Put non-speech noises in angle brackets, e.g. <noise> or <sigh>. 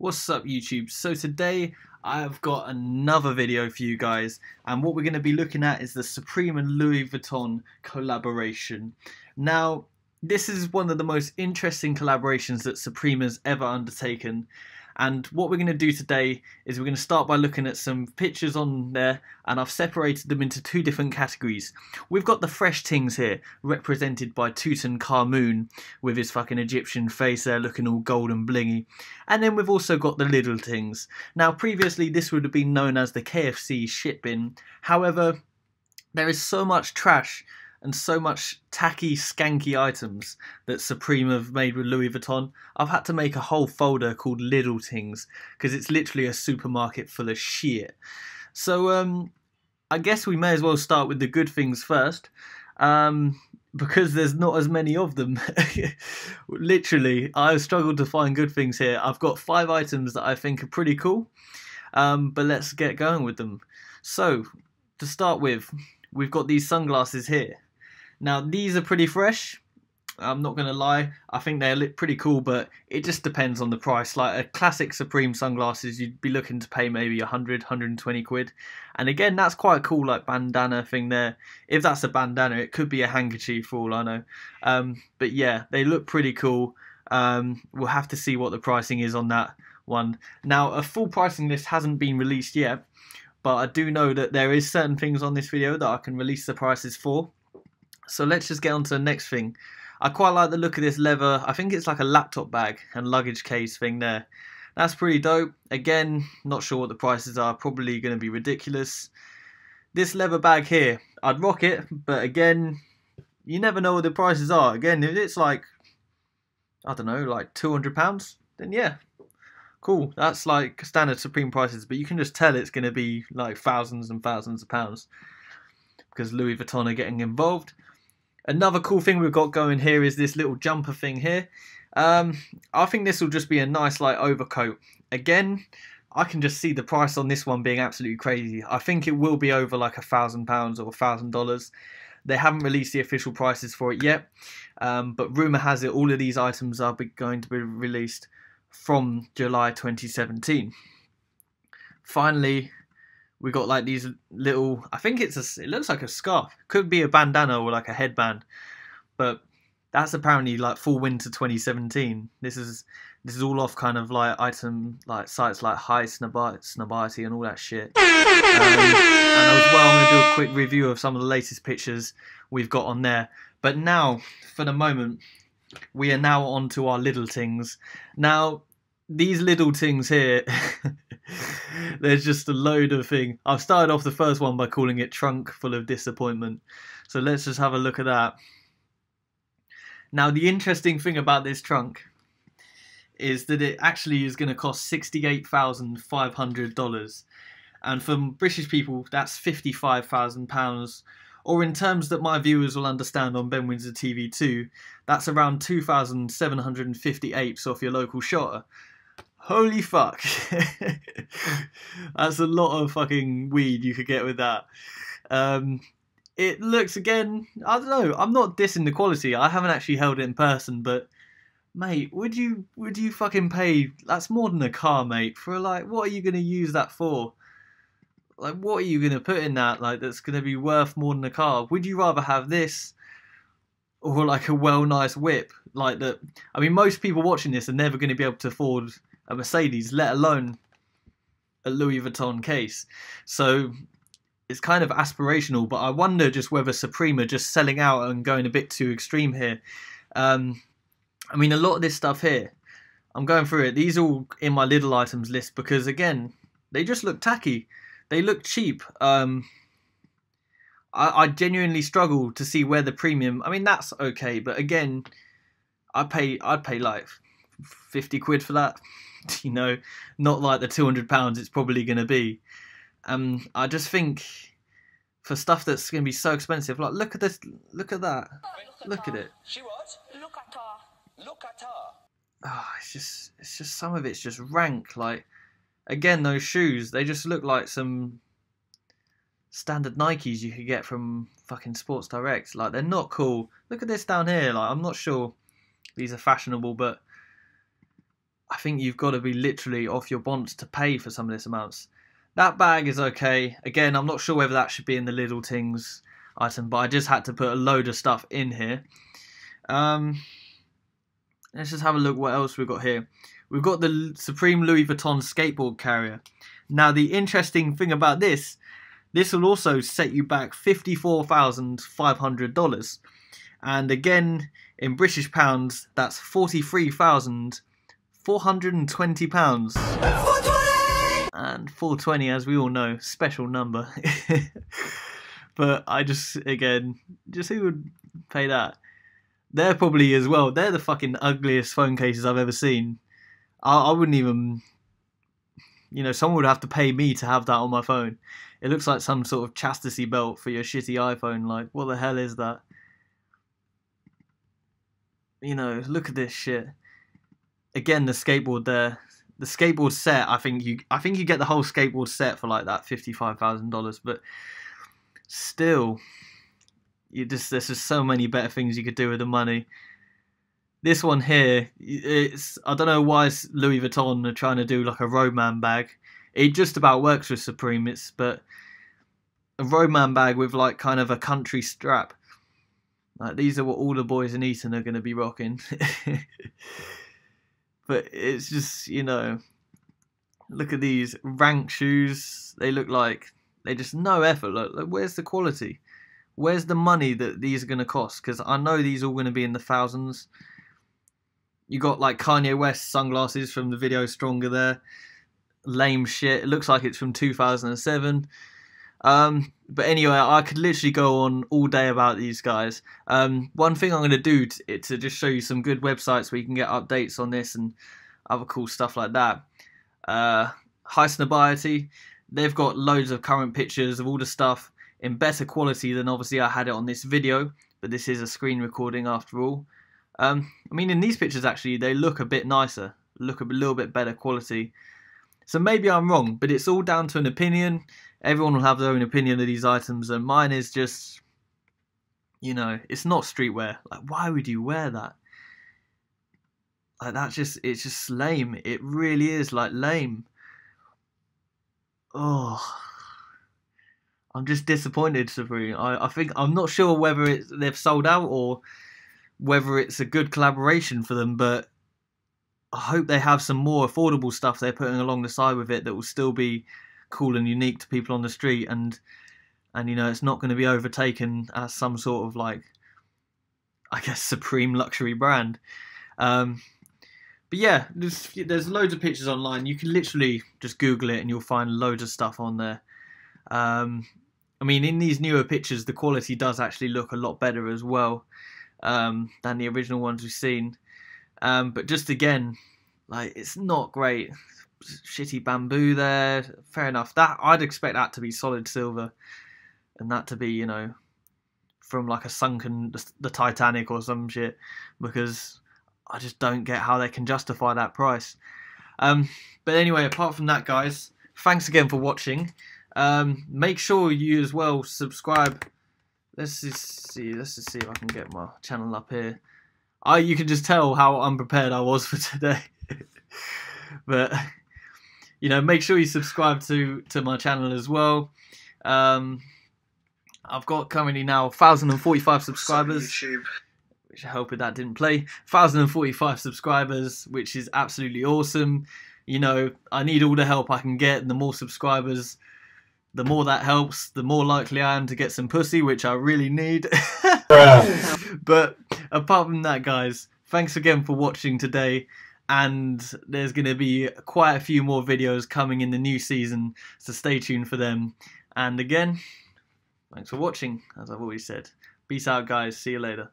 What's up YouTube? So today I've got another video for you guys and what we're going to be looking at is the Supreme and Louis Vuitton collaboration. Now this is one of the most interesting collaborations that Supreme has ever undertaken and what we're going to do today is we're going to start by looking at some pictures on there and I've separated them into two different categories. We've got the fresh things here represented by Tutankhamun with his fucking Egyptian face there looking all gold and blingy. And then we've also got the little things. Now previously this would have been known as the KFC shit bin. However, there is so much trash and so much tacky, skanky items that Supreme have made with Louis Vuitton, I've had to make a whole folder called Little Things because it's literally a supermarket full of shit. So, um, I guess we may as well start with the good things first. Um, because there's not as many of them. <laughs> Literally, I've struggled to find good things here. I've got five items that I think are pretty cool, um, but let's get going with them. So, to start with, we've got these sunglasses here. Now these are pretty fresh. I'm not gonna lie, I think they look pretty cool, but it just depends on the price. Like a classic Supreme sunglasses, you'd be looking to pay maybe 100, 120 quid. And again, that's quite a cool like bandana thing there. If that's a bandana, it could be a handkerchief for all I know. Um, but yeah, they look pretty cool. Um, we'll have to see what the pricing is on that one. Now, a full pricing list hasn't been released yet, but I do know that there is certain things on this video that I can release the prices for. So let's just get on to the next thing. I quite like the look of this leather. I think it's like a laptop bag and luggage case thing there. That's pretty dope. Again, not sure what the prices are. Probably going to be ridiculous. This leather bag here, I'd rock it. But again, you never know what the prices are. Again, if it's like, I don't know, like £200, then yeah, cool. That's like standard Supreme prices. But you can just tell it's going to be like thousands and thousands of pounds. Because Louis Vuitton are getting involved. Another cool thing we've got going here is this little jumper thing here. Um, I think this will just be a nice like overcoat. Again, I can just see the price on this one being absolutely crazy. I think it will be over like a thousand pounds or a thousand dollars. They haven't released the official prices for it yet, um, but rumor has it all of these items are going to be released from July 2017. Finally, we got like these little i think it's a it looks like a scarf. Could be a bandana or like a headband. But that's apparently like full winter 2017 this is this is all off kind of like item like sites like Highsnobiety and all that shit. Um, and as well i'm to do a quick review of some of the latest pictures we've got on there. But now for the moment we are now on to our little things. Now these little things here <laughs> <laughs> there's just a load of thing. I've started off the first one by calling it trunk full of disappointment. So let's just have a look at that. Now the interesting thing about this trunk is that it actually is going to cost $68,500 and for British people that's £55,000 or in terms that my viewers will understand on Ben Windsor TV2 that's around 2,758 off your local shotter Holy fuck. <laughs> That's a lot of fucking weed you could get with that. Um, it looks again, I don't know, I'm not dissing the quality. I haven't actually held it in person, but mate, would you would you fucking pay that's more than a car, mate, for like what are you gonna use that for? Like what are you gonna put in that like that's gonna be worth more than a car? Would you rather have this or like a well nice whip? Like that I mean most people watching this are never gonna be able to afford a Mercedes, let alone a Louis Vuitton case. So it's kind of aspirational, but I wonder just whether Supreme are just selling out and going a bit too extreme here. Um, I mean, a lot of this stuff here, I'm going through it. These all in my little items list because, again, they just look tacky. They look cheap. Um, I, I genuinely struggle to see where the premium. I mean, that's okay, but again, I pay. I'd pay like fifty quid for that. <laughs> you know, not like the two hundred pounds it's probably going to be. Um, I just think for stuff that's going to be so expensive, like look at this, look at that, look at it. She what? Look at her. Look at her. Oh, it's just, it's just some of it's just rank. Like, again, those shoes, they just look like some standard Nikes you could get from fucking Sports Direct. Like, they're not cool. Look at this down here. Like, I'm not sure these are fashionable, but I think you've got to be literally off your bonds to pay for some of this amounts. That bag is okay. Again, I'm not sure whether that should be in the little things item, but I just had to put a load of stuff in here. Um, let's just have a look what else we've got here. We've got the Supreme Louis Vuitton skateboard carrier. Now, the interesting thing about this, this will also set you back $54,500. And again, in British pounds, that's £43,420. And 420, as we all know, special number. <laughs> but I just, again, just who would pay that? They're probably as well, they're the fucking ugliest phone cases I've ever seen. I, I wouldn't even, you know, someone would have to pay me to have that on my phone. It looks like some sort of chastity belt for your shitty iPhone. Like, what the hell is that? You know, look at this shit. Again, the skateboard there. The skateboard set, I think you, I think you get the whole skateboard set for like that fifty-five thousand dollars. But still, you just there's just so many better things you could do with the money. This one here, it's I don't know why Louis Vuitton are trying to do like a roadman bag. It just about works with Supreme. It's but a roadman bag with like kind of a country strap. Like these are what all the boys in Eton are going to be rocking. <laughs> but it's just you know, look at these rank shoes. They look like they just no effort. Look, look where's the quality? Where's the money that these are going to cost? Because I know these are all going to be in the thousands. You got like Kanye West sunglasses from the video Stronger there. Lame shit. It looks like it's from 2007. Um, but anyway, I could literally go on all day about these guys. Um, one thing I'm going to do to, to just show you some good websites where you can get updates on this and other cool stuff like that. Uh, Highsnobiety, they've got loads of current pictures of all the stuff in better quality than obviously I had it on this video, but this is a screen recording after all. Um, I mean, in these pictures actually, they look a bit nicer, look a little bit better quality. So maybe I'm wrong, but it's all down to an opinion. Everyone will have their own opinion of these items, and mine is just, you know, it's not streetwear. Like, why would you wear that? Like, that's just, it's just lame. It really is, like, lame. Oh. I'm just disappointed, Supreme. I, I think, I'm not sure whether it's, they've sold out or whether it's a good collaboration for them, but I hope they have some more affordable stuff they're putting along the side with it that will still be cool and unique to people on the street and and you know it's not going to be overtaken as some sort of like I guess <laughs> supreme luxury brand. Um, but yeah, there's there's loads of pictures online. You can literally just Google it and you'll find loads of stuff on there. Um, I mean, in these newer pictures, the quality does actually look a lot better as well um, than the original ones we've seen. Um, but just again, like it's not great. Shitty bamboo there. Fair enough. That I'd expect that to be solid silver, and that to be you know from like a sunken the Titanic or some shit, because I just don't get how they can justify that price. Um, but anyway, apart from that, guys, thanks again for watching. Um, make sure you as well subscribe. Let's just see. Let's just see if I can get my channel up here. I you can just tell how unprepared I was <laughs> for today. but you know, make sure you subscribe to to my channel as well. Um, I've got currently now 1,045 subscribers. Which I hope that didn't play. 1,045 subscribers, which is absolutely awesome. You know, I need all the help I can get. And the more subscribers, the more that helps, the more likely I am to get some pussy, which I really need. <laughs> but apart from that, guys, thanks again for watching today. And there's going to be quite a few more videos coming in the new season, so stay tuned for them. And again, thanks for watching, as I've always said. Peace out, guys. See you later.